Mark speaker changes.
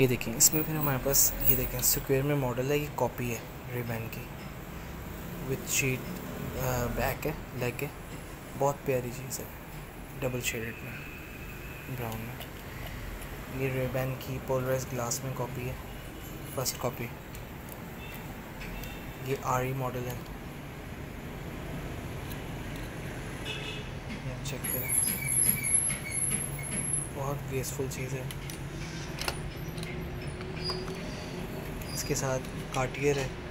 Speaker 1: ये देखें, इसमें फिर हमारे पास, ये देखें स्क्वेयर में मॉडल है, ये कॉपी है रेबैन की। विथ शीट बैक है लेग है, बहुत प्यारी चीज़ है डबल शेडेड में ब्राउन में। ये रेबैन की पोलराइज ग्लास में कॉपी है फ़र्स्ट कॉपी ये आर मॉडल है। चेक करें। बहुत ग्रेसफुल चीज़ है। इसके साथ कार्टियर है